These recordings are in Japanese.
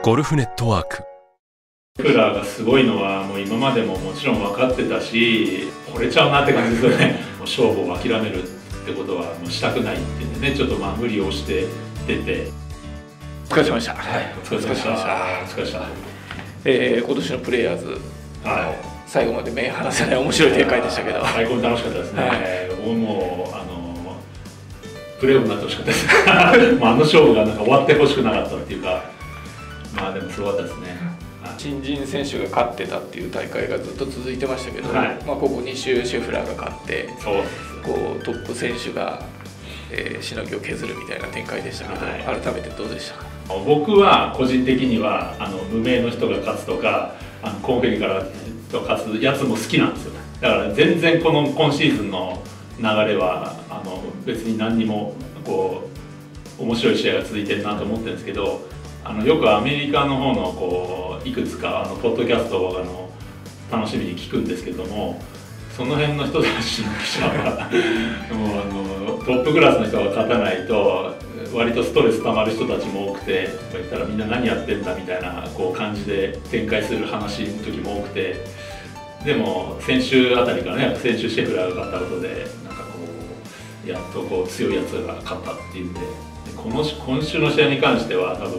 ゴルフネットワーク。クーラーがすごいのはもう今までももちろん分かってたし惚れちゃうなって感じですよね。もう勝負を諦めるってことはもうしたくないっていうんでね。ちょっとまあ無理をして出て。お疲れ様でした。はいお疲れ様でした。お疲れ様でした。えー今年のプレイヤーズ、はい。最後まで目離せない面白い展開でしたけど、最高に楽しかったですね、はい。僕もうあのプレーオフになってほしかったです。もうあの勝負がなんか終わってほしくなかったっていうかまあでもすごかったですね、はい。新人選手が勝ってたっていう大会がずっと続いてましたけど、はい。まあ、ここ2週シェフラーが勝ってこうトップ選手が、えーしのぎを削るみたいな展開でしたけど、はい。改めてどうでしたか？僕は個人的にはあの無名の人が勝つとかあのコンフェリからと勝つやつも好きなんですよだから全然この今シーズンの流れはあの別に何にもこう面白い試合が続いてるなと思ってるんですけどあのよくアメリカの方のこういくつかあのポッドキャストをあの楽しみに聞くんですけどもその辺の人たちの記者はもうあのトップクラスの人が勝たないと割とストレス溜まる人たちも多くて言ったらみんな何やってんだみたいなこう感じで展開する話の時も多くてでも先週あたりからね先週シェフラーが勝ったことでなんかこうやっとこう強いやつが勝ったっていうんでこの今週の試合に関しては多分もう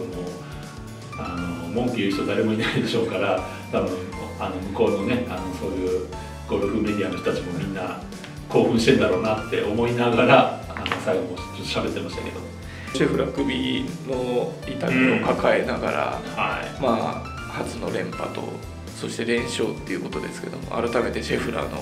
あの文句言う人誰もいないでしょうから多分あの向こうのねあのそういうゴルフメディアの人たちもみんな興奮してんだろうなって思いながらあの最後もちょっと喋ってましたけど。シェフラー首の痛みを抱えながら、はい。まあ初の連覇とそして連勝っていうことですけども改めてシェフラーの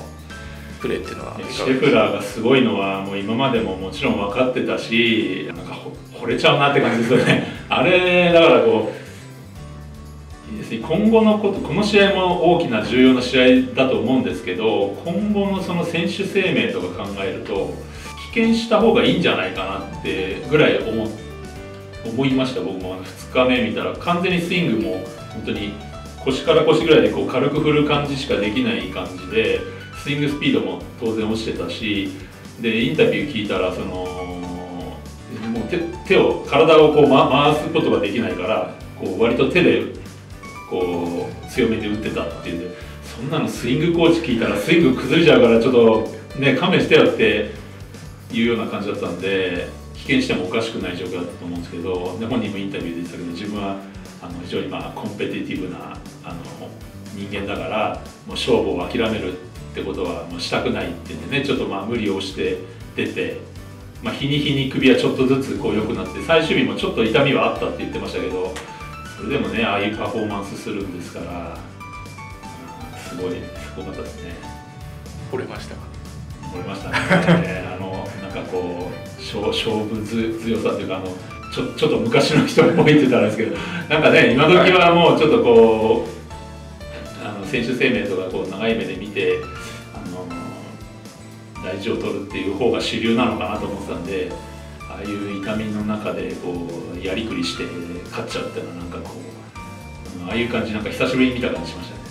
プレーっていうのはシェフラーがすごいのはもう今までももちろん分かってたしなんかほ惚れちゃうなって感じですよね。あれだからこう要するに今後のことこの試合も大きな重要な試合だと思うんですけど今後のその選手生命とか考えると棄権した方がいいんじゃないかなってぐらい思思いました僕も。2日目見たら完全にスイングも本当に腰から腰ぐらいでこう軽く振る感じしかできない感じでスイングスピードも当然落ちてたしでインタビュー聞いたらその手手を体をこう、ま、回すことができないからこう割と手でこう強めて打ってたっていう。んでそんなのスイングコーチ聞いたらスイング崩れちゃうからちょっとね勘弁してよっていうような感じだったんで棄権してもおかしくない状況だったと思うんですけどで本人もインタビューで言ってたけど自分はあの非常にまあコンペティティブなあの人間だからもう勝負を諦めるってことはもうしたくないって言ってねちょっとまあ無理をして出て、まあ、日に日に首はちょっとずつこう良くなって最終日もちょっと痛みはあったって言ってましたけどそれでもねああいうパフォーマンスするんですからうんすごいすごかったですね。惚れましたか？思いましたね あのなんかこう勝勝負ず強さというかあのちょちょっと昔の人っぽいって言ったらですけどなんかね今時はもうちょっとこうあの選手生命とかこう長い目で見て大事を取るっていう方が主流なのかなと思ってたんでああいう痛みの中でこうやりくりして勝っちゃうっていうのはなんかこうああいう感じなんか久しぶりに見た感じしましたね。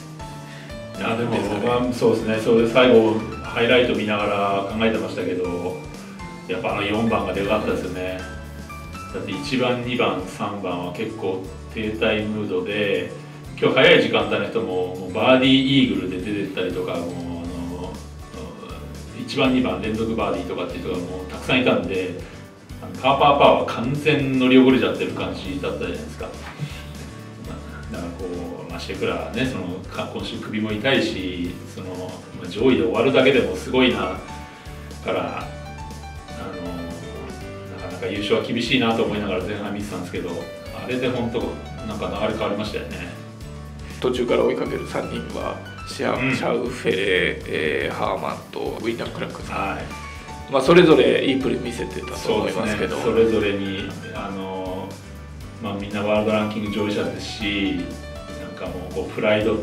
いやでも僕はそうですね。それで最後ハイライト見ながら考えてましたけどやっぱあの4番がでかかったですよね。だって1番2番3番は結構停滞ムードで今日早い時間帯の人ももうバーディーイーグルで出てったりとかもう1番2番連続バーディーとかっていう人がもうたくさんいたんであのパーパーパーは完全乗り遅れちゃってる感じだったじゃないですか。だからこう、まあ、シェフラーねその今週首も痛いしその上位で終わるだけでもすごいなからあのなかなか優勝は厳しいなと思いながら前半見てたんですけどあれで本当なんか流れ変わりましたよね。途中から追いかける3人はシャ,、うん。シャウフェレ、えーハーマンとウィンナー・クラックさん、はい。まあ、それぞれいいプレー見せてたと思いますけど。それぞれにあの、まあ、みんなワールドランキング上位者ですしなんかもうこうプライドっ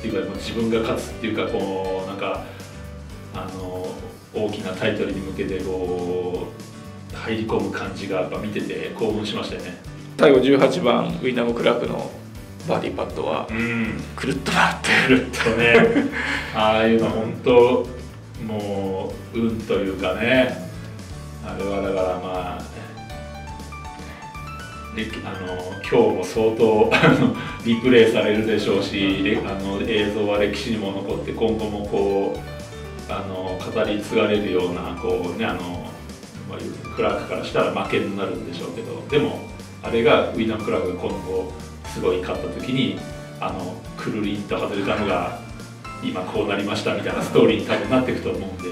ていうかもう自分が勝つっていうかこうなんかあの大きなタイトルに向けてこう入り込む感じがやっぱ見てて興奮しましたよね。最後18番ウィンナム・クラークのバーディーパットはうん。くるっとなって。ぐるっとね。ああいうの本当もう運というかね。あれはだからまああの今日も相当リプレイされるでしょうしあの映像は歴史にも残って今後もこうあの語り継がれるようなこう、ね、あのクラークからしたら負けになるんでしょうけど。でもあれがウィナー・クラークが今後すごい勝った時にあのくるりんと外れたのが今こうなりましたみたいなストーリーに多分なっていくと思うんで、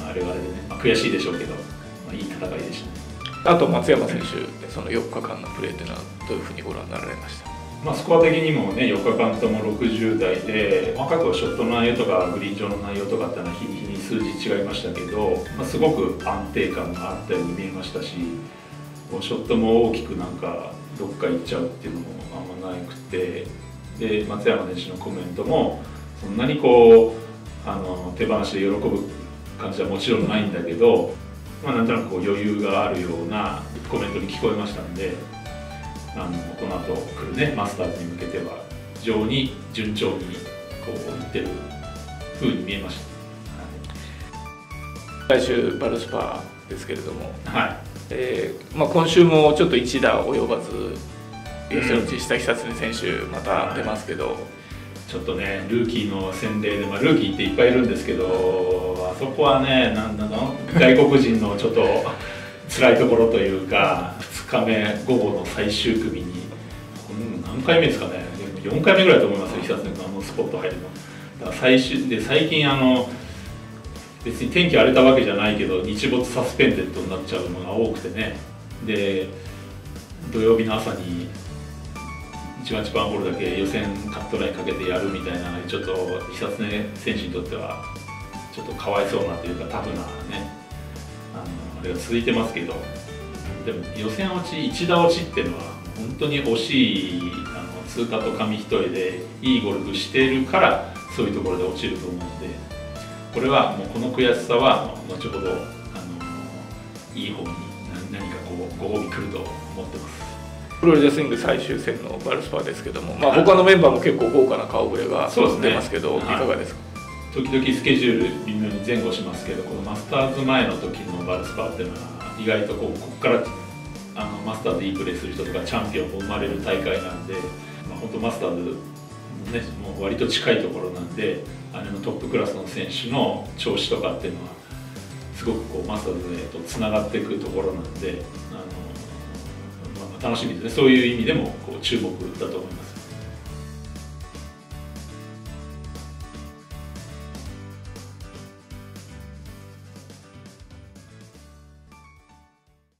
まあ、あれはあれでね、まあ、悔しいでしょうけど、まあ、いい戦いでしたね。あと松山選手、その4日間のプレーというのは、どういうふうにご覧になられました？まあ、スコア的にもね、4日間とも60代で、まあ、過去ショットの内容とか、グリーン上の内容とかっていうのは日に日に数字違いましたけど、まあ、すごく安定感があったように見えましたし、ショットも大きくなんか、どっか行っちゃうっていうのもあんまなくて、で松山選手のコメントも、そんなにこう、あの手放しで喜ぶ感じはもちろんないんだけど、まあ、なんとなくこう余裕があるようなコメントに聞こえましたんであのこの後来るねマスターズに向けては非常に順調にこういってる風に見えました、来週バルスパーですけれども、はいえーまあ、今週もちょっと一打及ばず予選落ちした久常選手また出ますけど、ちょっとねルーキーの洗礼で、まあ、ルーキーっていっぱいいるんですけどあそこはねなんなの外国人のちょっと辛いところというか2日目午後の最終組に、何回目ですかね。4回目ぐらいと思いますよ久常のあのスポット入るの。最終で最近あの別に天気荒れたわけじゃないけど日没サスペンデッドになっちゃうのが多くてね。で土曜日の朝に1番1番ホールだけ予選カットラインかけてやるみたいなちょっと久常選手にとってはちょっとかわいそうなというかタフなねあのあれが続いてますけどでも予選落ち1打落ちっていうのは本当に惜しいあの通過と紙一重でいいゴルフしてるからそういうところで落ちると思うのでこれはもうこの悔しさは後ほどあのいい方に何かこうご褒美来ると思ってます。フロリダスイング最終戦のバルスパーですけども、まあ、他のメンバーも結構豪華な顔ぶれが出ますけど、ね、い。かがですか？時々スケジュール微妙に前後しますけどこのマスターズ前の時のバルスパーっていうのは意外とこうここからあのマスターズいいプレーする人とかチャンピオンも生まれる大会なんで、まあ、本当マスターズね、もう割と近いところなんであのトップクラスの選手の調子とかっていうのはすごくこうマスターズへとつながっていくところなんで楽しみですね。そういう意味でもこう注目だと思います。